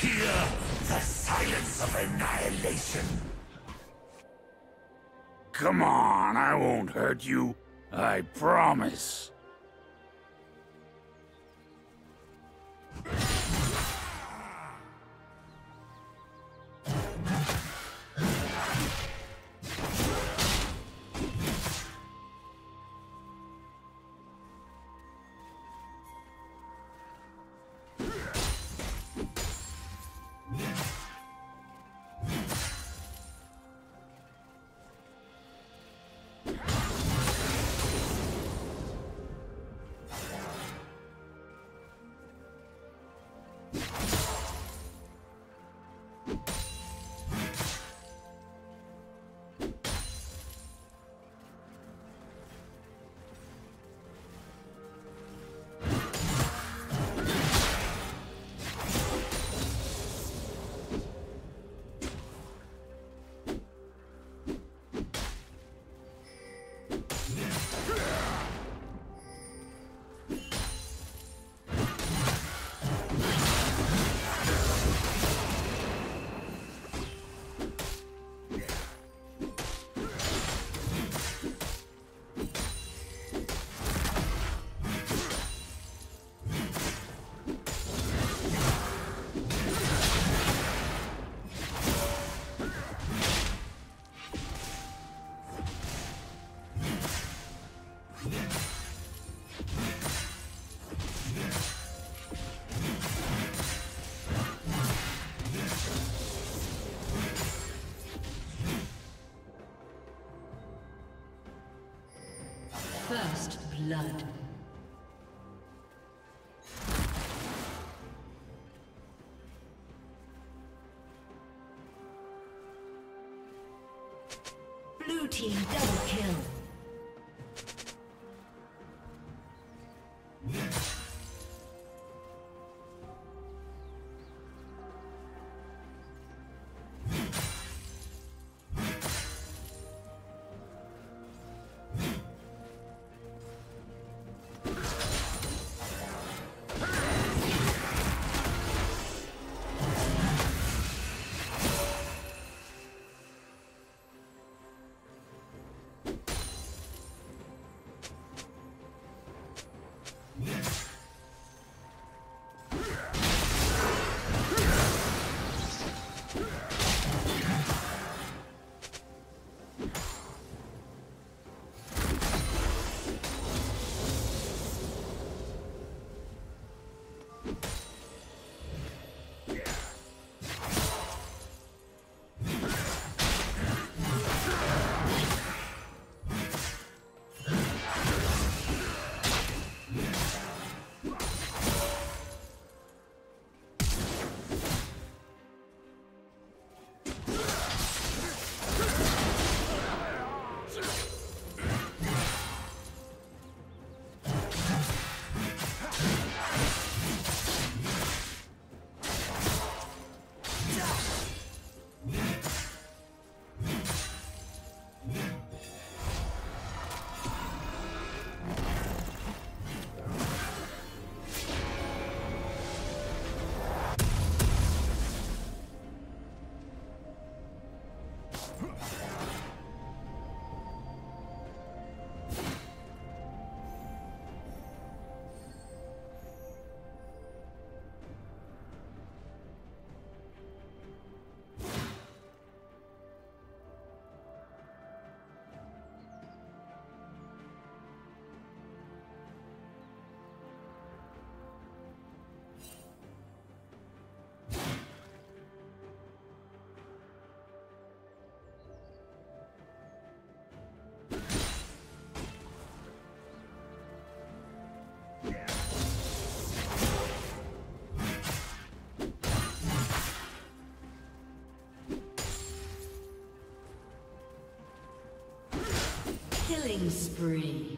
Hear the silence of annihilation. Come on, I won't hurt you. I promise. Blood. Killing spree.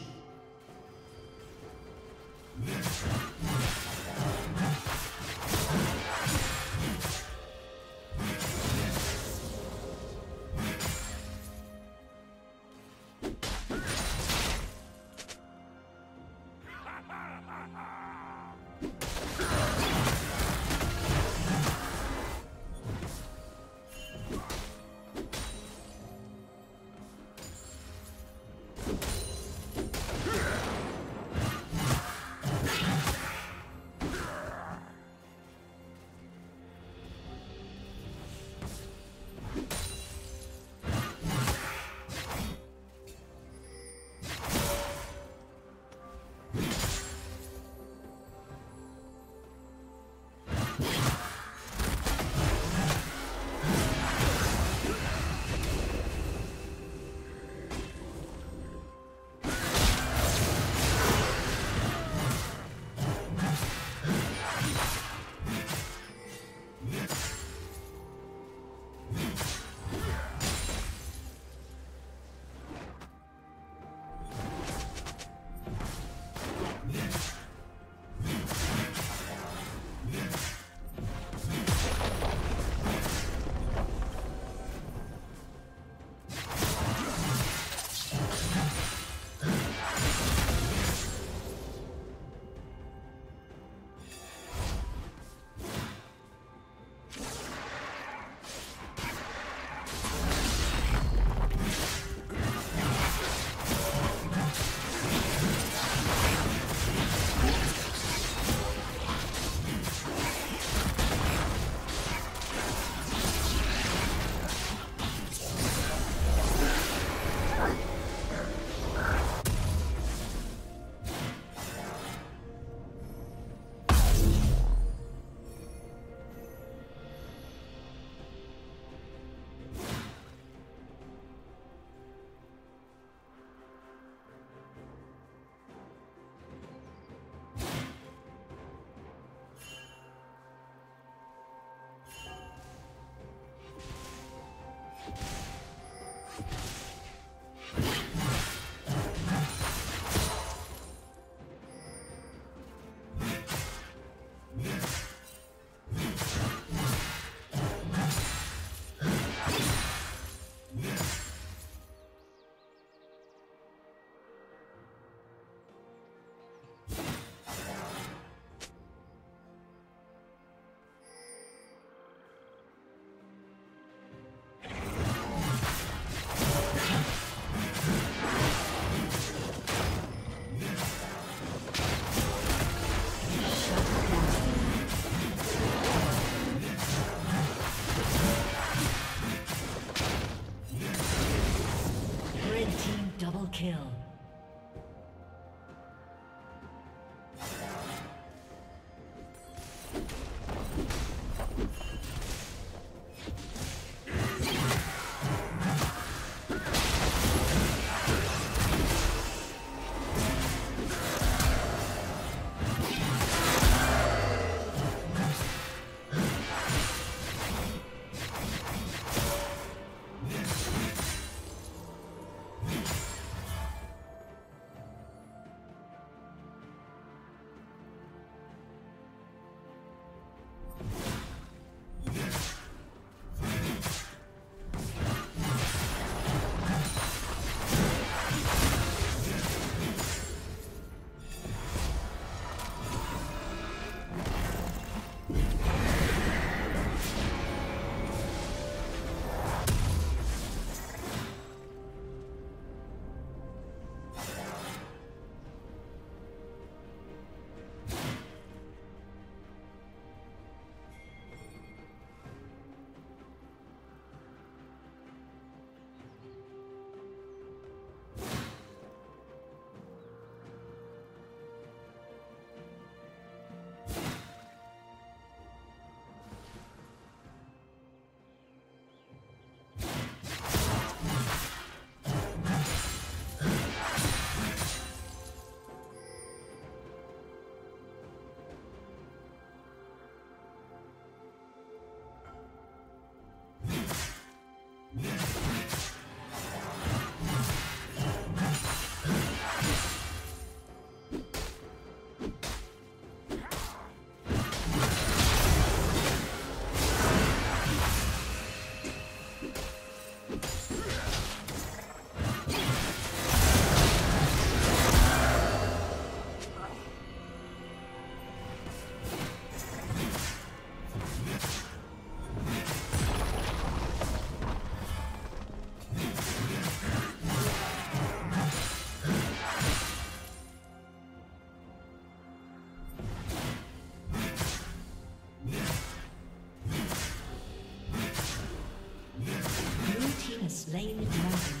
Slain.